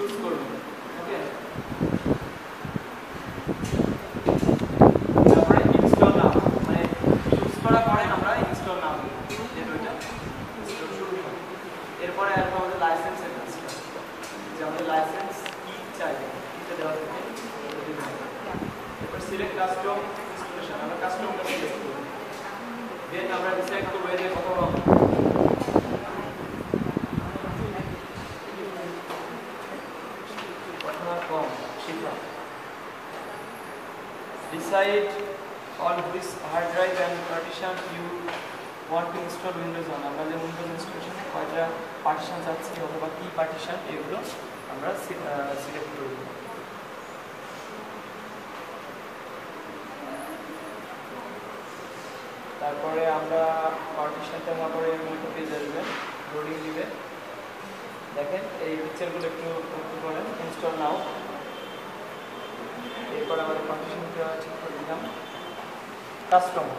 Choose করবেন ওকে install নাও মানে এরপরে আমাদের লাইসেন্স কি সিলেক্ট কাস্টম ইনস্টলেশন আমরা কাস্টমটা সিলেক্ট করব। দেন আমরা ডিসাইড করব যে কত decide on which hard drive and partition you want to install Windows on. আমরা যে Windows installation কয়টা পার্টিশন চাচ্ছি অথবা কি পার্টিশন এগুলো আমরা সিলেক্ট করব। তারপরে আমরা পার্টিশনটা হওয়ার পরে মধ্যে পেজ আসবে লোডিং দিবে। দেখেন, এই পিকচারগুলো একটু করেন ইনস্টল নাও এরপর আমাদের পার্টিশনটা ঠিক করে দিলাম কাস্টমার